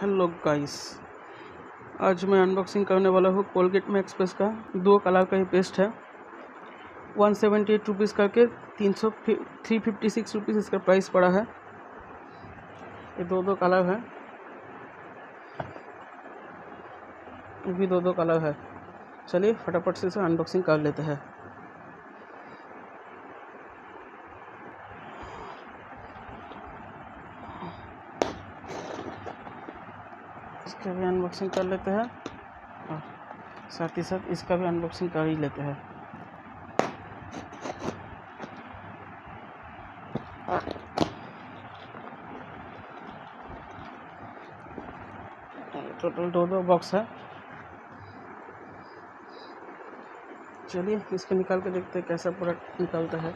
Hello guys आज मैं unboxing करने वाला हूँ कोलगेट मैक्स पेस्ट का। दो कलर का ही पेस्ट है। वन सेवेंटी एट रुपीज़ करके तीन सौ थ्री फिफ्टी सिक्स रुपीज़ इसका प्राइस पड़ा है। ये दो दो कलर है। ये भी दो दो कलर है। चलिए फटाफट से इसे अनबॉक्सिंग कर लेते हैं। इसका भी अनबॉक्सिंग कर लेते हैं। और साथ ही साथ इसका भी अनबॉक्सिंग कर ही लेते हैं। टोटल दो दो बॉक्स है। चलिए, इसको निकाल के देखते हैं कैसा प्रोडक्ट निकलता है।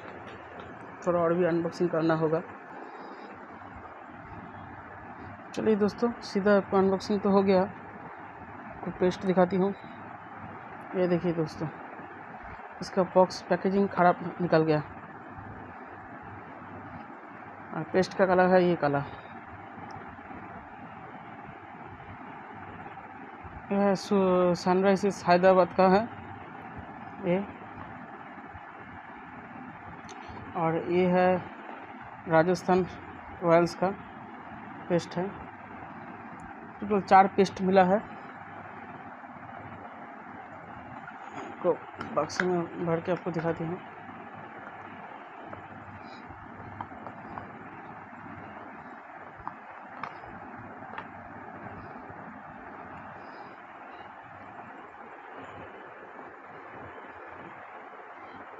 थोड़ा और भी अनबॉक्सिंग करना होगा। चलिए दोस्तों, सीधा अनबॉक्सिंग तो हो गया। आपको पेस्ट दिखाती हूँ। ये देखिए दोस्तों, इसका बॉक्स पैकेजिंग खराब निकल गया। और पेस्ट का कलर है ये कलर यह सनराइज हैदराबाद का है। ये। और ये है राजस्थान रॉयल्स का पेस्ट है। टोटल चार पेस्ट मिला है। को बक्स में भर के आपको दिखाती हूँ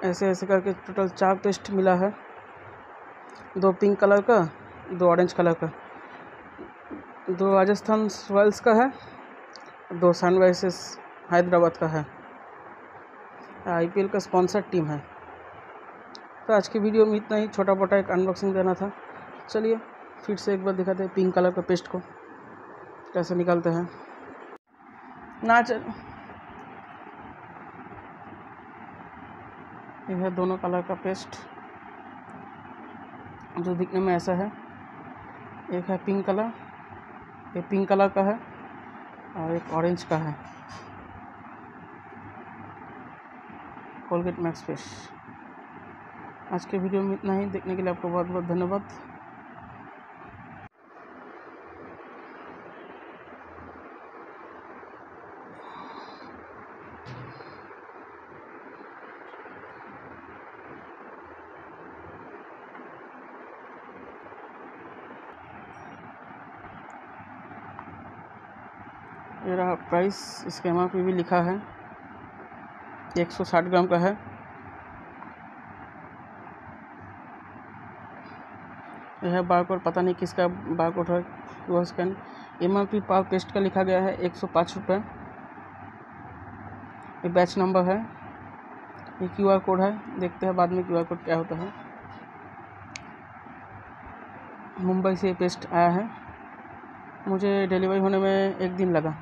ऐसे ऐसे करके टोटल चार पेस्ट मिला है। दो पिंक कलर का, दो ऑरेंज कलर का। दो राजस्थान रॉयल्स का है, दो सनराइजर्स हैदराबाद का है। आईपीएल का स्पॉन्सर टीम है। तो आज की वीडियो में इतना ही छोटा मोटा एक अनबॉक्सिंग देना था। चलिए, फिर से एक बार दिखाते हैं पिंक कलर का पेस्ट को, कैसे निकालते हैं। ना, चल। यह है दोनों कलर का पेस्ट जो दिखने में ऐसा है। एक है पिंक कलर ये पिंक कलर का है और एक ऑरेंज का है। कोलगेट मैक्स फेस आज के वीडियो में इतना ही। देखने के लिए आपको बहुत बहुत धन्यवाद। ये रहा प्राइस इसके एम पे भी लिखा है 160 ग्राम का है। यह बारकोड पता नहीं किसका बारकोड है वो स्कैन एम आर पी पाव पेस्ट का लिखा गया है, एक सौ पाँच रुपये ये बैच नंबर है। ये क्यू आर कोड है, देखते हैं बाद में क्यू आर कोड क्या होता है। मुंबई से पेस्ट आया है। मुझे डिलीवरी होने में एक दिन लगा।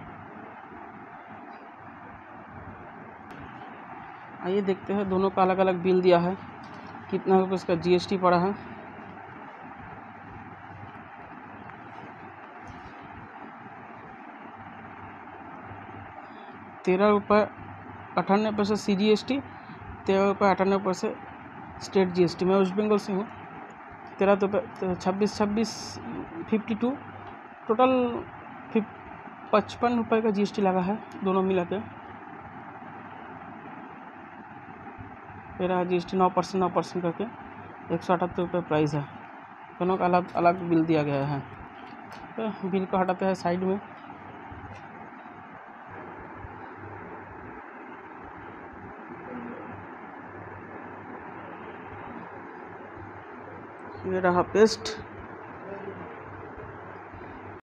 आइए देखते हैं, दोनों का अलग अलग बिल दिया है। कितना रुपये इसका जीएसटी पड़ा है? तेरह रुपये अठानवे पैसे सी जी एस टी तेरह रुपये अठानवे पैसे स्टेट जी एस टी मैं वेस्ट बंगाल से हूँ। तेरह रुपये छब्बीस छब्बीस फिफ्टी टू टोटल फिफ पचपन रुपये का जीएसटी लगा है, दोनों मिला के। मेरा जी एस टी नौ परसेंट नौ परसेंट करके एक सौ अठहत्तर रुपये प्राइस है। दोनों का अलग अलग बिल दिया गया है। तो बिल को हटाते हैं साइड में। ये रहा पेस्ट